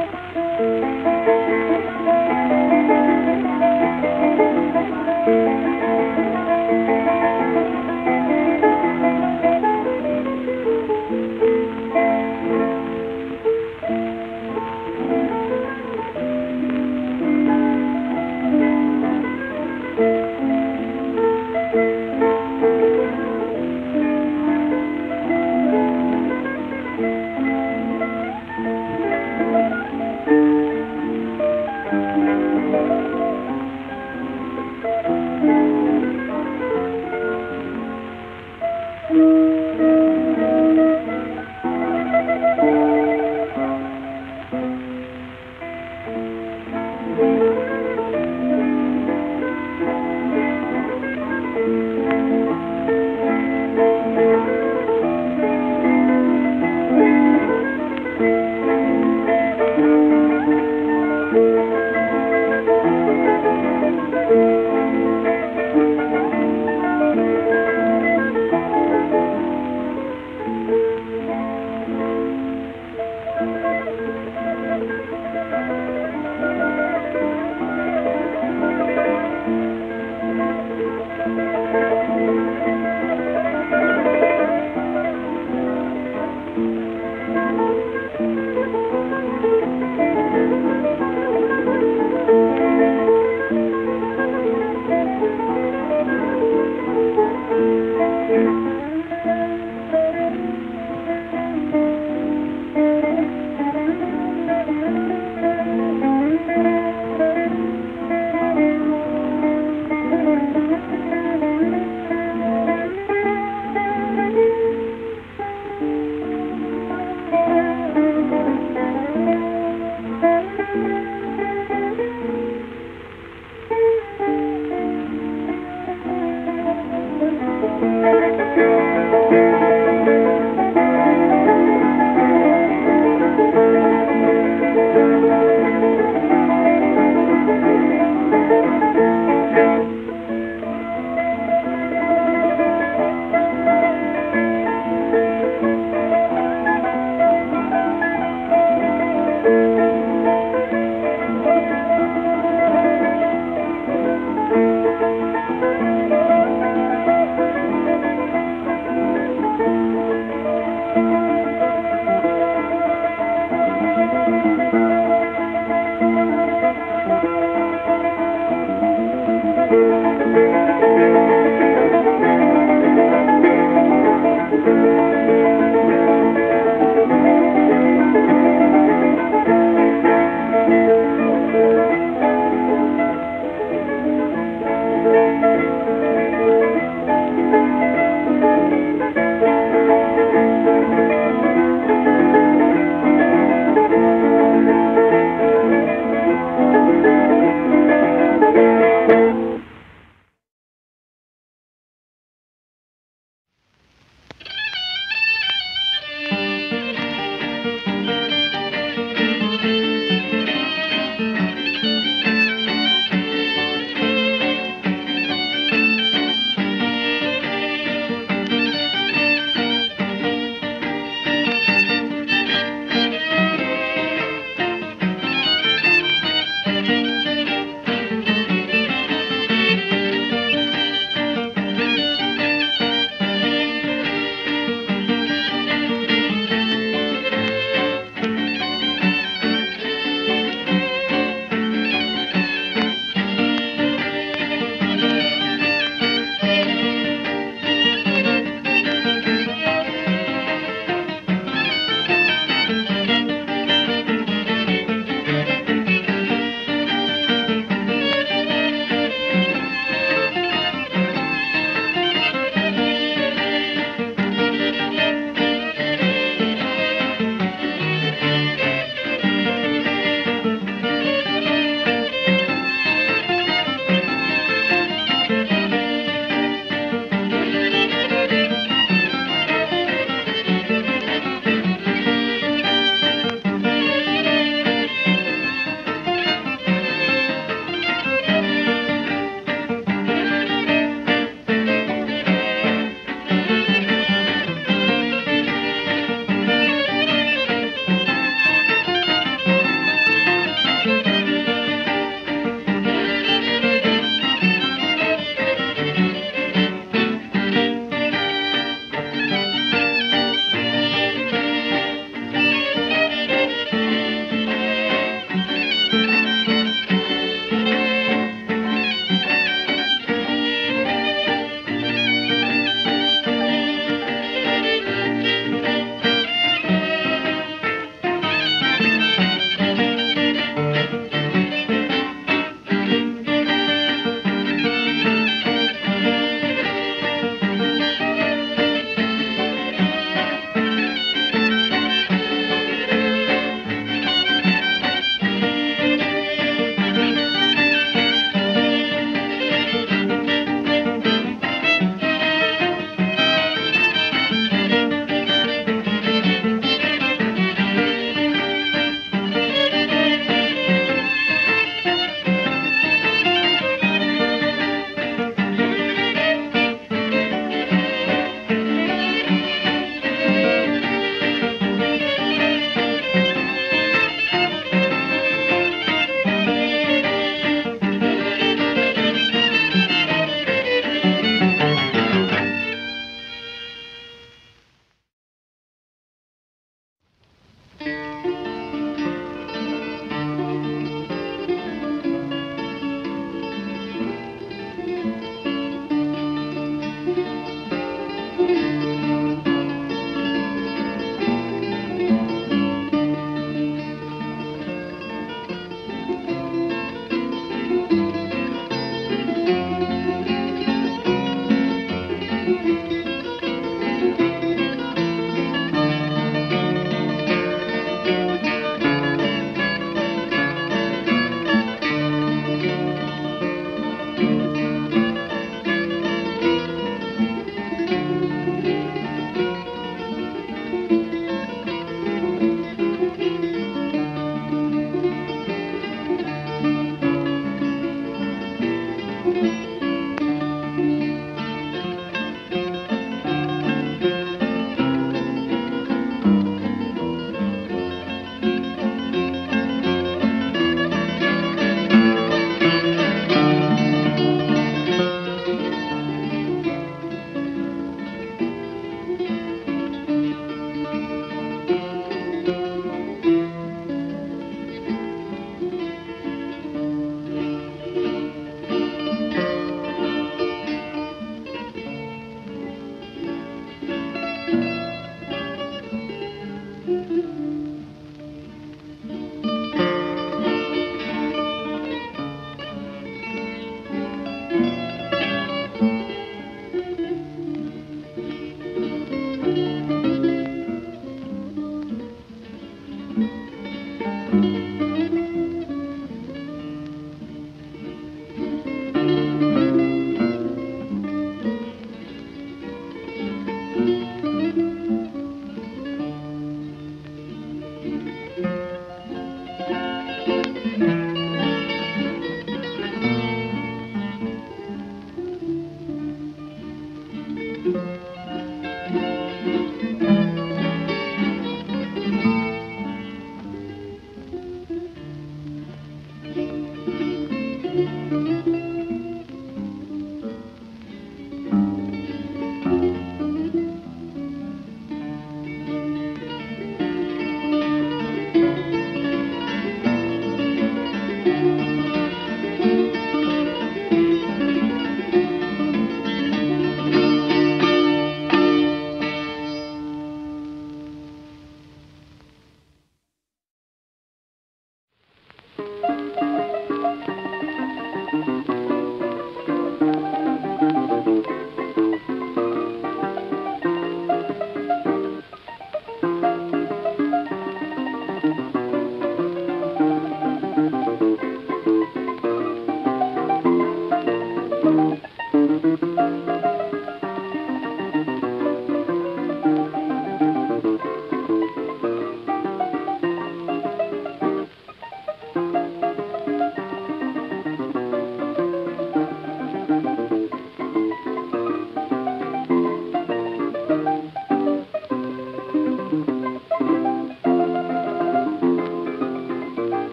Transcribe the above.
Música